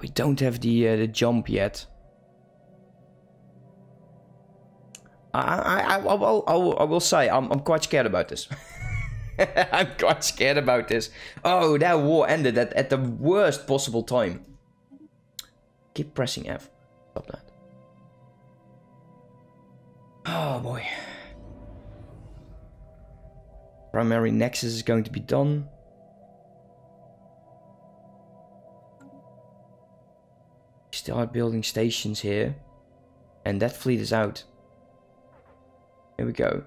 We don't have the uh, the jump yet. I I I, will, I, will, I will say I'm I'm quite scared about this. I'm quite scared about this. Oh, that war ended at, at the worst possible time. Keep pressing F. Stop that. Oh boy. Primary nexus is going to be done. Start building stations here. And that fleet is out. Here we go.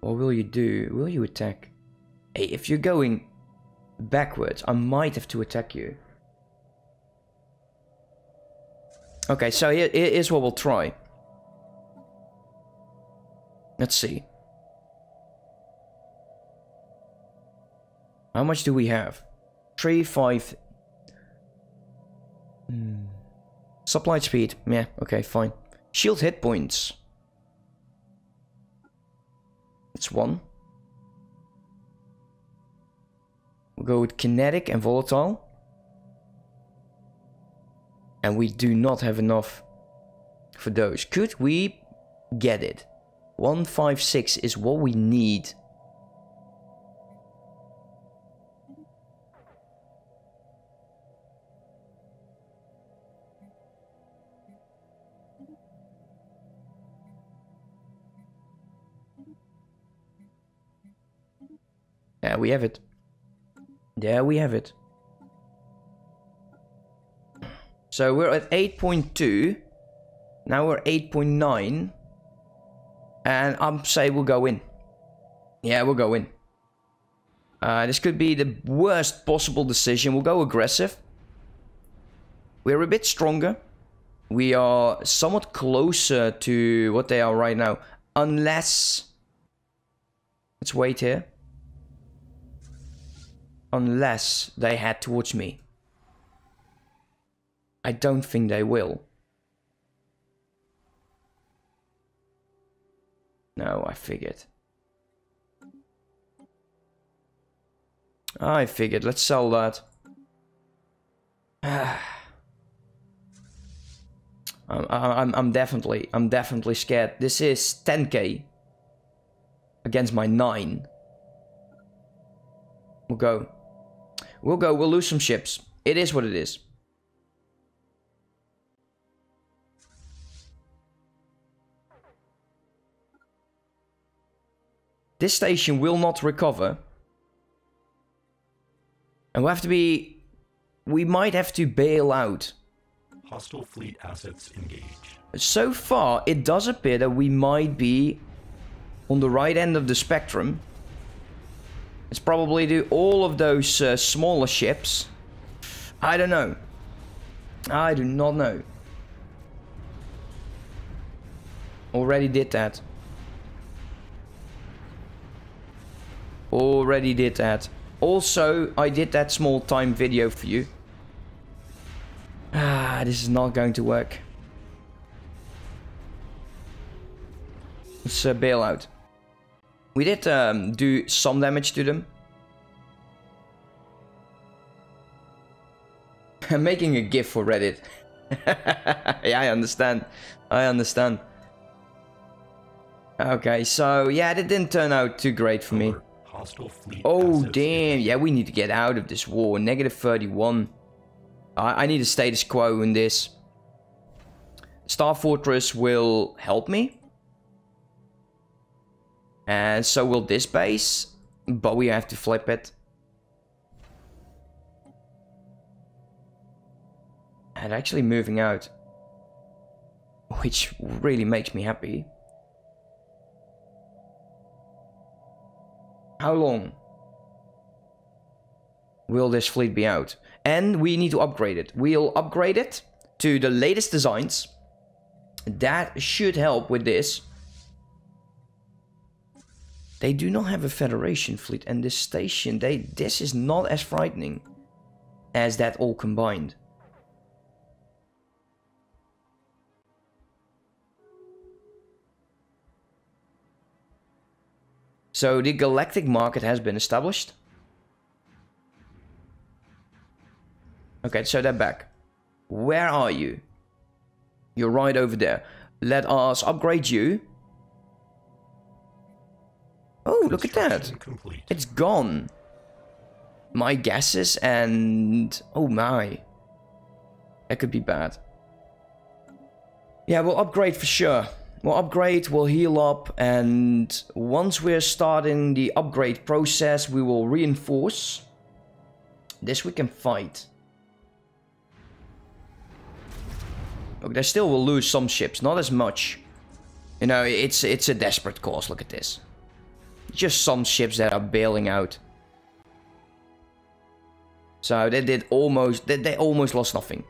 What will you do? Will you attack? Hey, if you're going backwards, I might have to attack you. Okay, so here, here's what we'll try. Let's see. How much do we have? Three, five. Hmm. Supply speed. Yeah, okay, fine. Shield hit points. It's one. We'll go with kinetic and volatile. And we do not have enough for those. Could we get it? 156 is what we need. There we have it. There we have it. So we're at 8.2. Now we're 8.9. And I'm say we'll go in. Yeah, we'll go in. Uh, this could be the worst possible decision. We'll go aggressive. We're a bit stronger. We are somewhat closer to what they are right now. Unless... Let's wait here. Unless they head towards me. I don't think they will. No, I figured. I figured. Let's sell that. I'm, I'm, I'm definitely, I'm definitely scared. This is 10k against my 9. We'll go. We'll go. We'll lose some ships. It is what it is. This station will not recover. And we have to be... We might have to bail out. Hostile fleet assets engaged. So far, it does appear that we might be on the right end of the spectrum. It's probably do all of those uh, smaller ships. I don't know. I do not know. Already did that. Already did that. Also, I did that small time video for you. Ah, this is not going to work. Let's uh, bail out. We did um, do some damage to them. I'm making a GIF for Reddit. yeah, I understand. I understand. Okay, so yeah, it didn't turn out too great for me. Oh, damn. Yeah, we need to get out of this war. Negative 31. I, I need a status quo in this. Star Fortress will help me. And so will this base. But we have to flip it. And actually moving out. Which really makes me happy. How long will this fleet be out? And we need to upgrade it. We'll upgrade it to the latest designs. That should help with this. They do not have a Federation fleet and this station, they this is not as frightening as that all combined. So the galactic market has been established. Okay, so they're back. Where are you? You're right over there. Let us upgrade you Oh, look at that. Complete. It's gone. My guesses and... Oh my. That could be bad. Yeah, we'll upgrade for sure. We'll upgrade, we'll heal up, and once we're starting the upgrade process, we will reinforce. This we can fight. Look, they still will lose some ships, not as much. You know, it's it's a desperate cause, look at this. Just some ships that are bailing out. So they did almost, they, they almost lost nothing.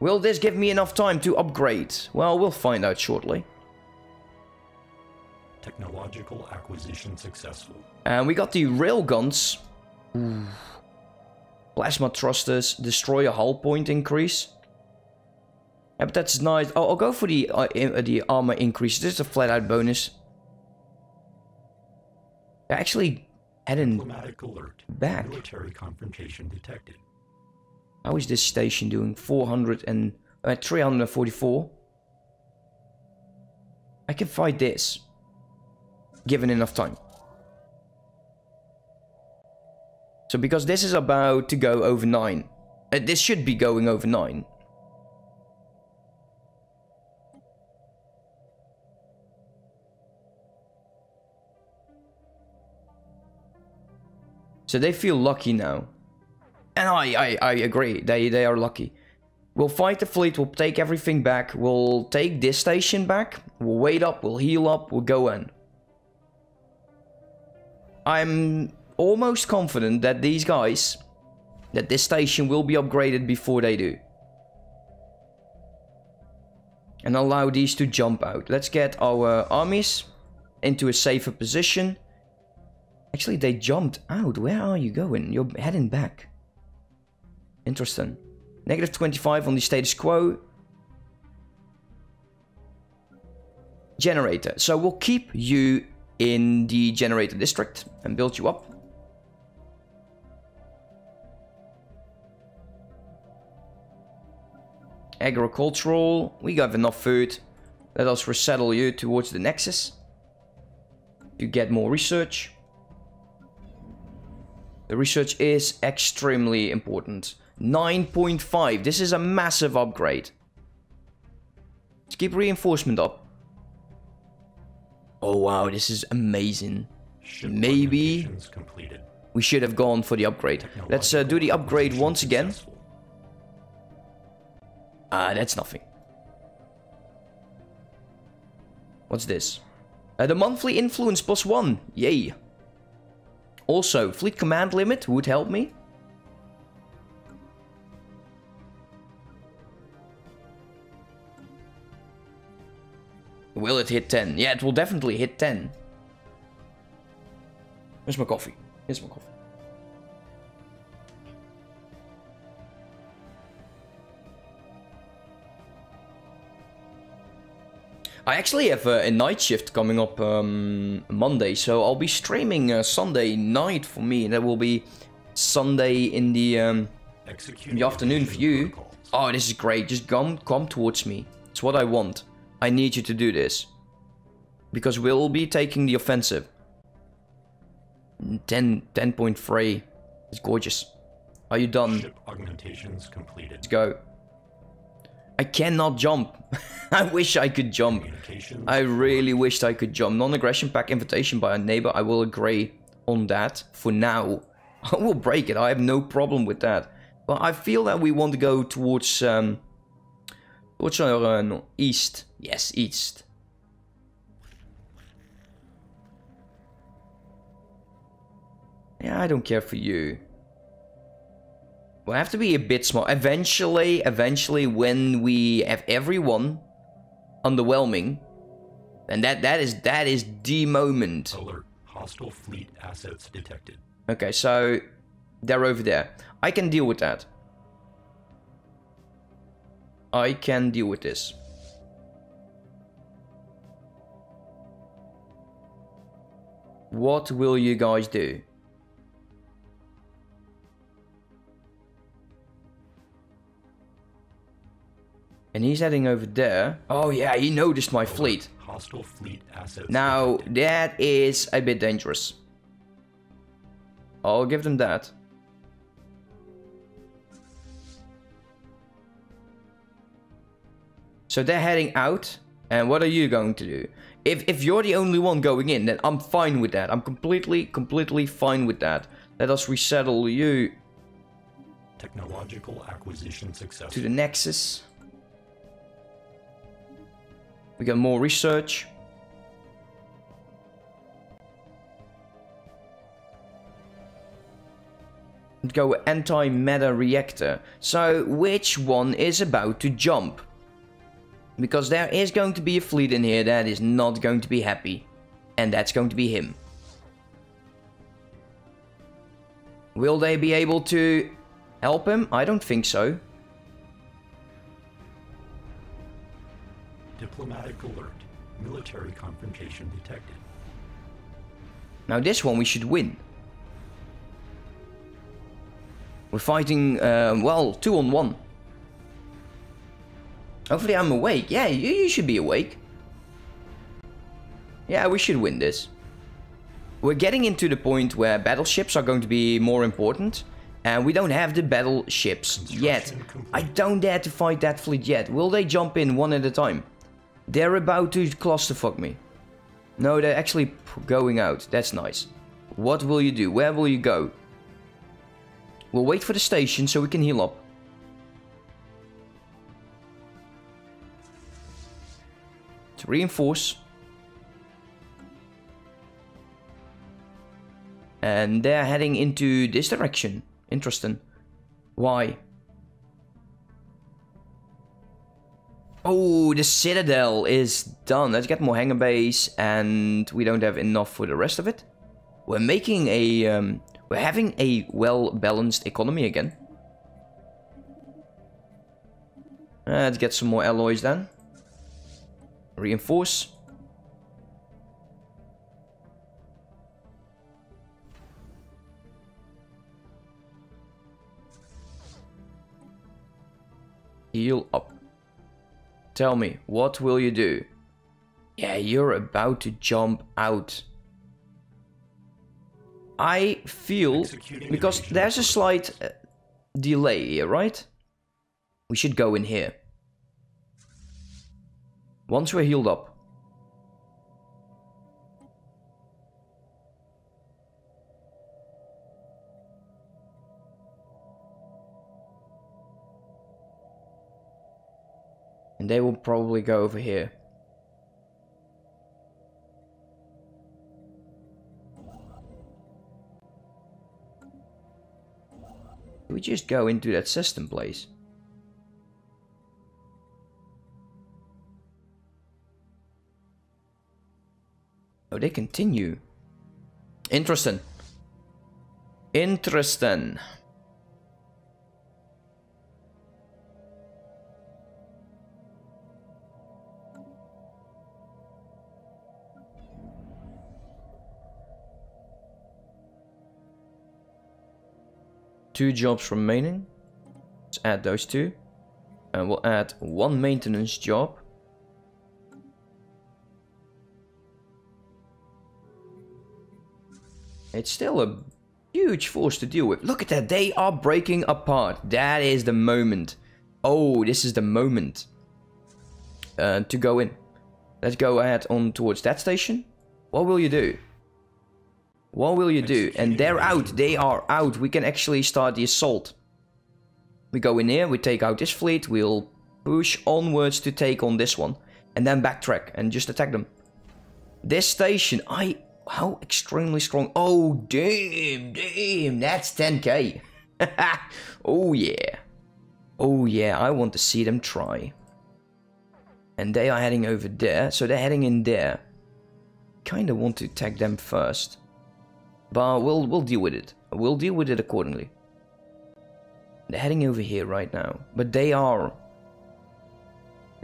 Will this give me enough time to upgrade? Well, we'll find out shortly. Technological acquisition successful. And we got the railguns. Ooh. Plasma thrusters, destroyer hull point increase. Yeah, but that's nice. Oh, I'll go for the uh, uh, the armor increase. This is a flat out bonus. Actually heading Diplomatic alert. back. Military confrontation detected. How is this station doing? 400 and uh, 344. I can fight this, given enough time. So because this is about to go over nine, uh, this should be going over nine. So they feel lucky now. And I, I, I agree. They, they are lucky. We'll fight the fleet. We'll take everything back. We'll take this station back. We'll wait up. We'll heal up. We'll go in. I'm almost confident that these guys, that this station will be upgraded before they do. And allow these to jump out. Let's get our armies into a safer position. Actually, they jumped out. Where are you going? You're heading back. Interesting. Negative 25 on the status quo. Generator. So we'll keep you in the generator district and build you up. Agricultural. We got enough food. Let us resettle you towards the Nexus. To get more research. The research is extremely important. 9.5. This is a massive upgrade. Let's keep reinforcement up. Oh wow, this is amazing. Ship Maybe- completed. We should have gone for the upgrade. Let's uh, do the upgrade once again. Ah, that's nothing. What's this? Uh, the monthly influence plus one. Yay. Also, fleet command limit would help me. Will it hit 10? Yeah, it will definitely hit 10. Here's my coffee. Here's my coffee. I actually have uh, a night shift coming up um, Monday, so I'll be streaming uh, Sunday night for me. That will be Sunday in the um, in the afternoon for you. Oh, this is great. Just come come towards me. It's what I want. I need you to do this. Because we'll be taking the offensive. 10 10.3. It's gorgeous. Are you done? Ship augmentations completed. Let's go. I cannot jump. I wish I could jump. I really wished I could jump. Non-aggression pack invitation by a neighbor. I will agree on that for now. I will break it. I have no problem with that. But I feel that we want to go towards um towards our uh, no, east. Yes, east. Yeah, I don't care for you. We'll have to be a bit small. Eventually, eventually, when we have everyone underwhelming, and that that is that is the moment. Alert. Hostile fleet assets detected. Okay, so they're over there. I can deal with that. I can deal with this. What will you guys do? And he's heading over there. Oh yeah, he noticed my fleet. Hostile fleet assets Now, that is a bit dangerous. I'll give them that. So they're heading out, and what are you going to do? If, if you're the only one going in, then I'm fine with that. I'm completely, completely fine with that. Let us resettle you Technological acquisition success. to the Nexus. We got more research. Go antimatter reactor. So which one is about to jump? Because there is going to be a fleet in here that is not going to be happy. And that's going to be him. Will they be able to help him? I don't think so. Diplomatic alert. Military confrontation detected. Now this one we should win. We're fighting, uh, well, two on one. Hopefully I'm awake. Yeah, you, you should be awake. Yeah, we should win this. We're getting into the point where battleships are going to be more important. And we don't have the battleships yet. Complete. I don't dare to fight that fleet yet. Will they jump in one at a time? They're about to clusterfuck me. No, they're actually going out. That's nice. What will you do? Where will you go? We'll wait for the station so we can heal up. To reinforce. And they're heading into this direction. Interesting. Why? Oh, the Citadel is done. Let's get more hangar bays, and we don't have enough for the rest of it. We're making a, um, we're having a well-balanced economy again. Let's get some more alloys then. Reinforce. Heal up. Tell me, what will you do? Yeah, you're about to jump out. I feel because there's a slight uh, delay here, right? We should go in here. Once we're healed up. And they will probably go over here. We just go into that system place. Oh, they continue. Interesting. Interesting. Two jobs remaining. Let's add those two. And we'll add one maintenance job. It's still a huge force to deal with. Look at that. They are breaking apart. That is the moment. Oh, this is the moment uh, to go in. Let's go ahead on towards that station. What will you do? What will you do? And they're out. They are out. We can actually start the assault. We go in here. We take out this fleet. We'll push onwards to take on this one. And then backtrack and just attack them. This station, I... How extremely strong. Oh, damn, damn. That's 10k. oh, yeah. Oh, yeah. I want to see them try. And they are heading over there. So they're heading in there. Kind of want to attack them first. But we'll, we'll deal with it. We'll deal with it accordingly. They're heading over here right now. But they are...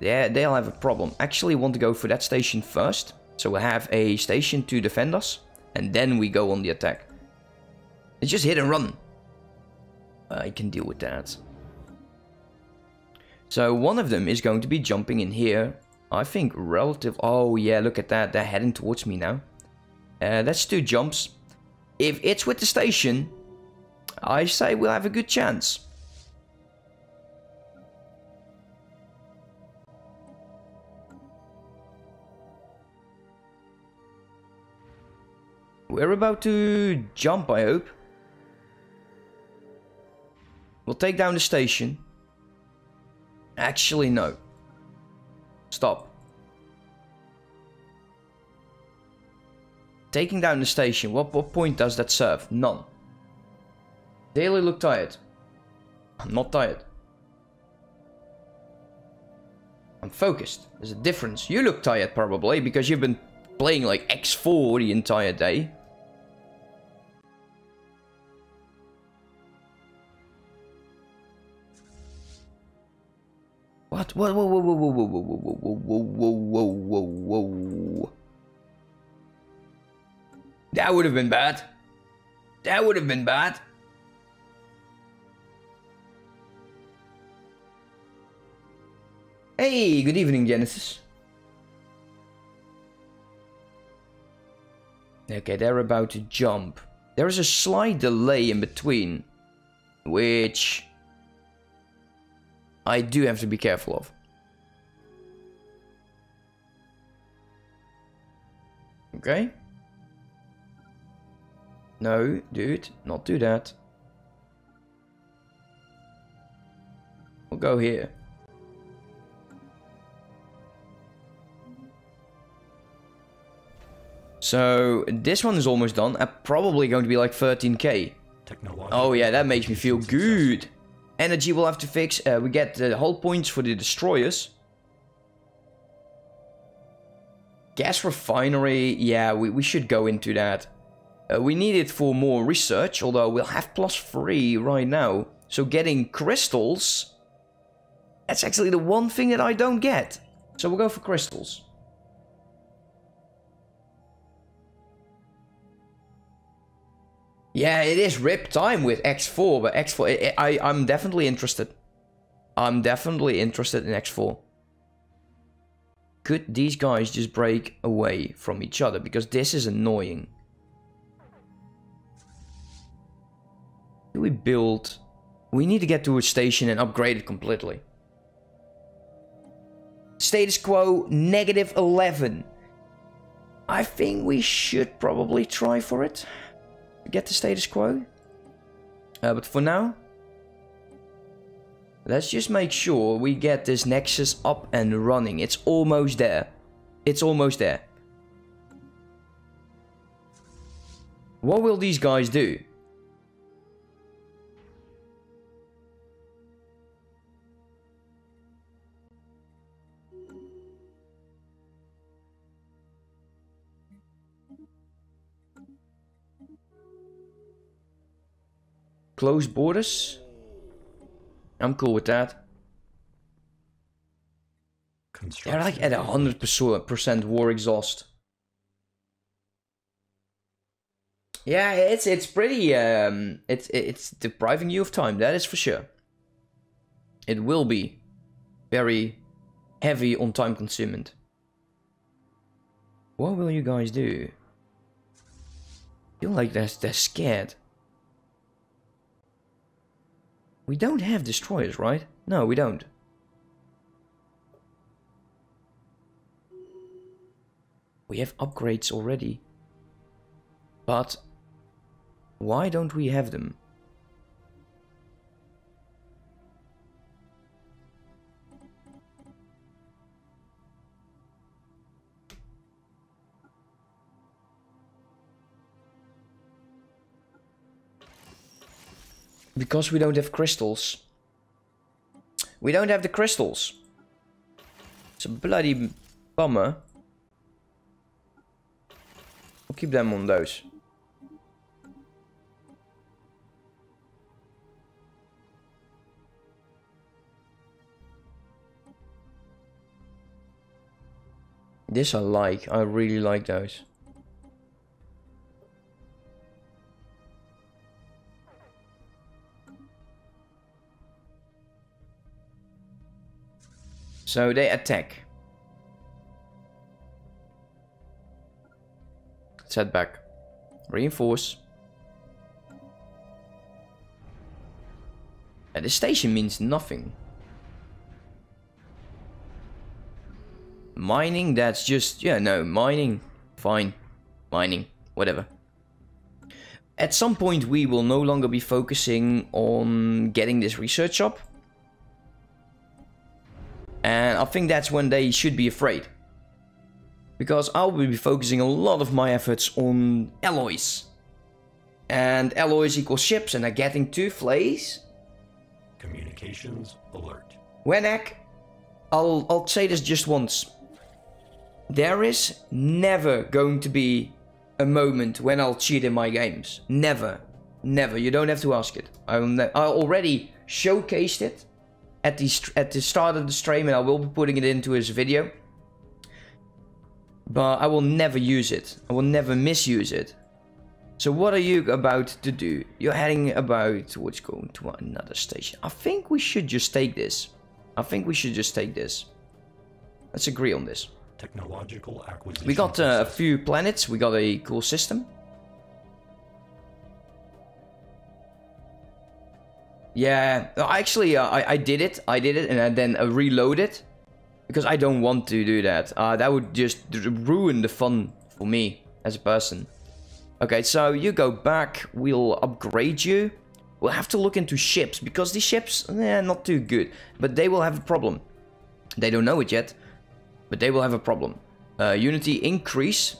Yeah, they'll have a problem. Actually want to go for that station first. So we have a station to defend us. And then we go on the attack. It's just hit and run. I can deal with that. So one of them is going to be jumping in here. I think relative... Oh yeah, look at that. They're heading towards me now. Uh, that's two jumps. If it's with the station, I say we'll have a good chance. We're about to jump, I hope. We'll take down the station. Actually, no. Stop. Taking down the station, what, what point does that serve? None. Daily look tired. I'm not tired. I'm focused. There's a difference. You look tired probably because you've been playing like X4 the entire day. What? Whoa, whoa, whoa, whoa, whoa, whoa, whoa, whoa, whoa, whoa, whoa, whoa, whoa. That would have been bad. That would have been bad. Hey, good evening, Genesis. Okay, they're about to jump. There is a slight delay in between, which I do have to be careful of. Okay. No, dude, not do that. We'll go here. So this one is almost done. Uh, probably going to be like 13k. Oh yeah, that makes me feel good. Energy we'll have to fix. Uh, we get the hull points for the destroyers. Gas refinery, yeah, we, we should go into that. Uh, we need it for more research, although we'll have plus 3 right now. So getting crystals, that's actually the one thing that I don't get. So we'll go for crystals. Yeah, it is rip time with X4, but X4, I, I'm definitely interested. I'm definitely interested in X4. Could these guys just break away from each other? Because this is annoying. Do we build... We need to get to a station and upgrade it completely. Status quo, negative 11. I think we should probably try for it get the status quo. Uh, but for now, let's just make sure we get this Nexus up and running. It's almost there. It's almost there. What will these guys do? Close borders. I'm cool with that. They're like at a hundred percent war exhaust. Yeah, it's it's pretty um it's it's depriving you of time, that is for sure. It will be very heavy on time consuming. What will you guys do? I feel like they're, they're scared. We don't have destroyers, right? No, we don't. We have upgrades already. But why don't we have them? Because we don't have crystals. We don't have the crystals. It's a bloody bummer. We'll keep them on those. This I like. I really like those. So they attack. Set back. Reinforce. And the station means nothing. Mining, that's just, yeah, no, mining, fine. Mining, whatever. At some point, we will no longer be focusing on getting this research up. And I think that's when they should be afraid. Because I will be focusing a lot of my efforts on alloys. And alloys equal ships, and I'm getting two flays. Communications alert. Wenak, I'll, I'll say this just once. There is never going to be a moment when I'll cheat in my games. Never. Never. You don't have to ask it. I, I already showcased it at the, at the start of the stream and I will be putting it into his video. But I will never use it. I will never misuse it. So what are you about to do? You're heading about towards going to another station. I think we should just take this. I think we should just take this. Let's agree on this. Technological acquisition. We got uh, a few planets. We got a cool system. Yeah, actually, uh, I, I did it. I did it, and I then uh, reload it because I don't want to do that. Uh, that would just ruin the fun for me as a person. Okay, so you go back. We'll upgrade you. We'll have to look into ships because these ships, eh, not too good, but they will have a problem. They don't know it yet, but they will have a problem. Uh, Unity increase.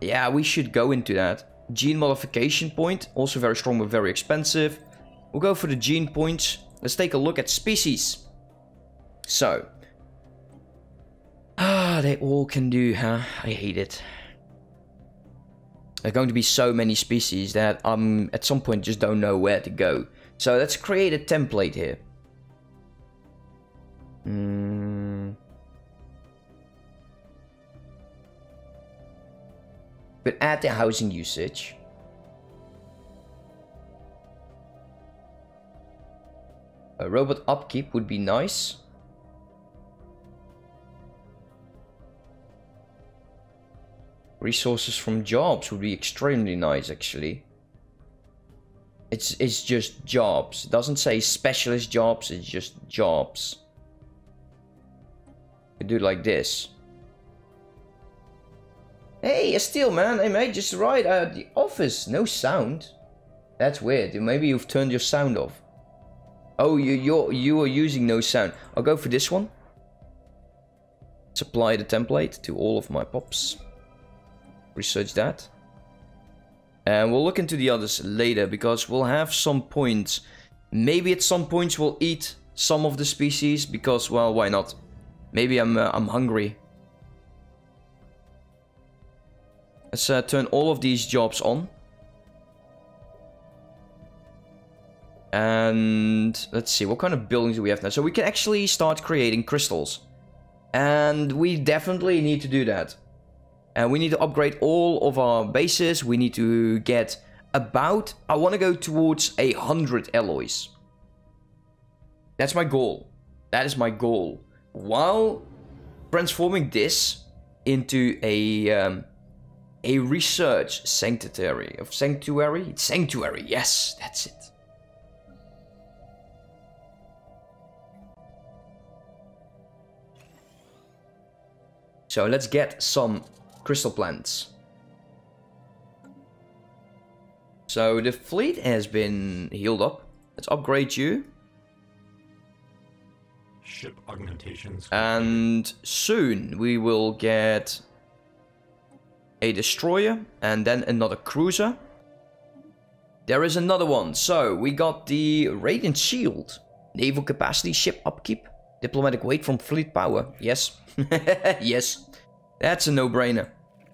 Yeah, we should go into that. Gene modification point, also very strong but very expensive. We'll go for the gene points. Let's take a look at species. So. Ah, they all can do, huh? I hate it. There are going to be so many species that I'm at some point just don't know where to go. So let's create a template here. Hmm. But add the housing usage. A robot upkeep would be nice. Resources from jobs would be extremely nice, actually. It's it's just jobs. It doesn't say specialist jobs. It's just jobs. We do it like this. Hey, Esteel, man. Hey, mate, just right out the office. No sound. That's weird. Maybe you've turned your sound off. Oh, you you're you are using no sound. I'll go for this one. Supply the template to all of my pops. Research that. And we'll look into the others later because we'll have some points. Maybe at some points we'll eat some of the species because, well, why not? Maybe I'm uh, I'm hungry. Let's uh, turn all of these jobs on. And let's see, what kind of buildings do we have now? So we can actually start creating crystals. And we definitely need to do that. And we need to upgrade all of our bases. We need to get about... I want to go towards a hundred alloys. That's my goal. That is my goal. While transforming this into a... Um, a research sanctuary of sanctuary sanctuary yes that's it so let's get some crystal plants so the fleet has been healed up let's upgrade you Ship augmentations. and soon we will get a destroyer, and then another cruiser. There is another one. So, we got the Radiant Shield. Naval capacity, ship upkeep, diplomatic weight from fleet power. Yes. yes. That's a no-brainer.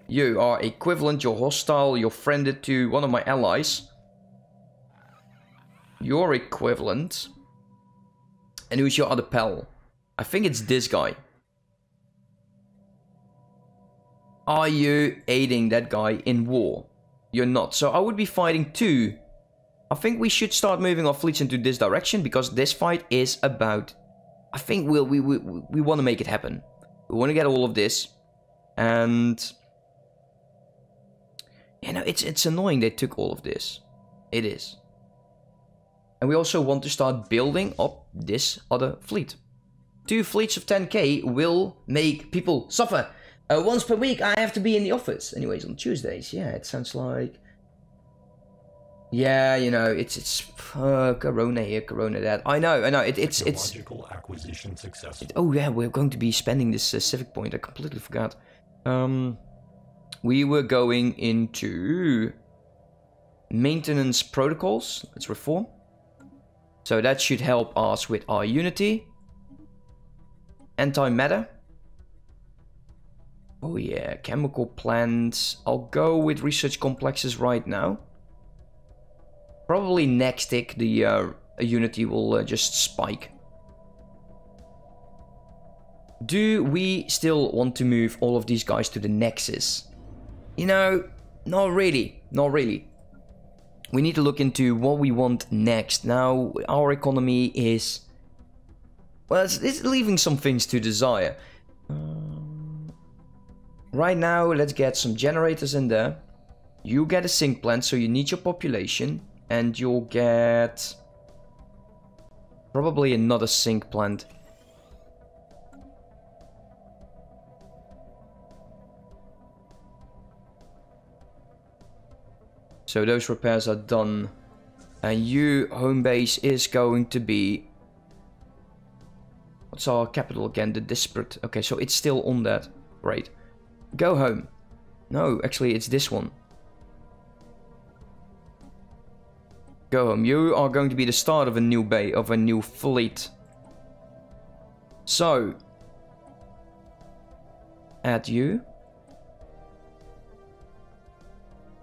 You are equivalent, you're hostile, you're friended to one of my allies. You're equivalent. And who's your other pal? I think it's this guy. Are you aiding that guy in war? You're not. So I would be fighting two. I think we should start moving our fleets into this direction because this fight is about I think we'll, we we we want to make it happen. We want to get all of this, and you know it's it's annoying they took all of this. It is, and we also want to start building up this other fleet. Two fleets of 10k will make people suffer. Uh, once per week, I have to be in the office. Anyways, on Tuesdays, yeah, it sounds like yeah, you know, it's it's uh, Corona here, Corona that. I know, I know. It, it's it's. Acquisition successful. Oh yeah, we're going to be spending this uh, civic point. I completely forgot. Um, we were going into maintenance protocols. Let's reform. So that should help us with our unity. Antimatter. Oh yeah, chemical plants. I'll go with research complexes right now. Probably next tick the uh, Unity will uh, just spike. Do we still want to move all of these guys to the Nexus? You know, not really, not really. We need to look into what we want next. Now, our economy is... Well, it's, it's leaving some things to desire. Um, right now, let's get some generators in there. You get a sink plant, so you need your population and you'll get probably another sink plant. So those repairs are done. And you, home base, is going to be... What's our capital again? The disparate... Okay, so it's still on that. Great. Go home. No, actually it's this one. Go home. You are going to be the start of a new bay, of a new fleet. So. Add you.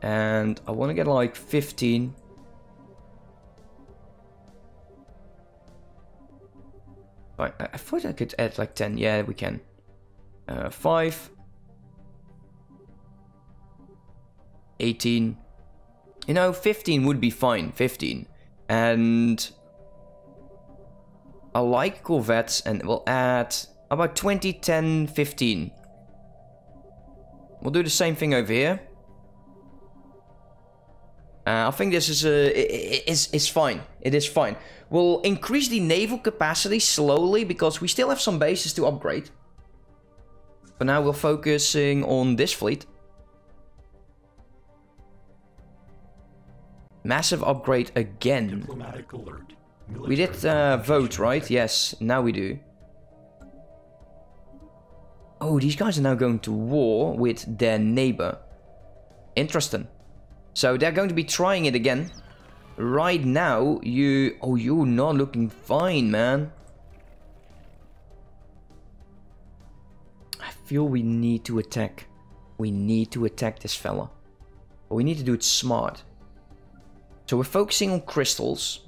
And I want to get like 15. I, I thought I could add like 10. Yeah, we can. Uh, 5. 18. You know, 15 would be fine, 15. And I like Corvettes and we'll add about 20, 10, 15. We'll do the same thing over here. Uh, I think this is, uh, is, is fine. It is fine. We'll increase the naval capacity slowly because we still have some bases to upgrade. But now we're focusing on this fleet. Massive upgrade again. We did uh, vote, right? Yes, now we do. Oh, these guys are now going to war with their neighbor. Interesting. So they're going to be trying it again. Right now, you... Oh, you're not looking fine, man. I feel we need to attack. We need to attack this fella. But we need to do it smart. So we're focusing on crystals.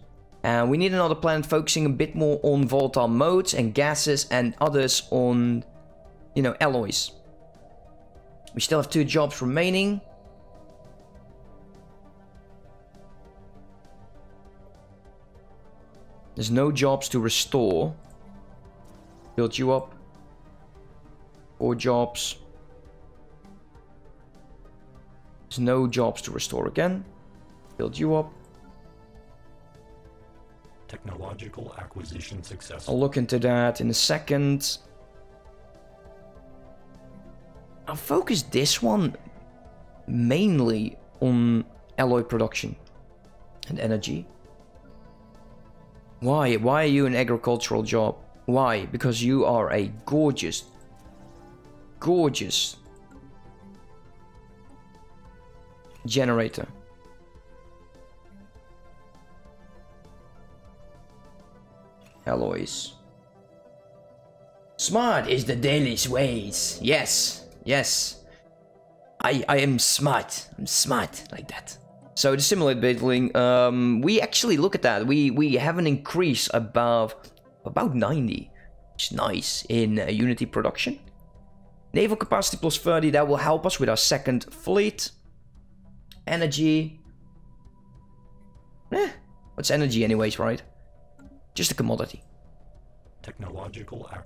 And we need another planet focusing a bit more on volatile motes and gases and others on, you know, alloys. We still have two jobs remaining. There's no jobs to restore. Build you up. Four jobs. There's no jobs to restore again. Build you up. Technological acquisition success. I'll look into that in a second. I'll focus this one mainly on alloy production and energy. Why? Why are you an agricultural job? Why? Because you are a gorgeous, gorgeous generator. Alloys. Smart is the daily's ways. Yes, yes. I I am smart. I'm smart like that. So the simulate building, um, we actually look at that. We we have an increase above about 90. It's nice in uh, Unity production. Naval capacity plus 30, that will help us with our second fleet. Energy. Eh, what's energy anyways, right? Just a commodity. Technological acquisition.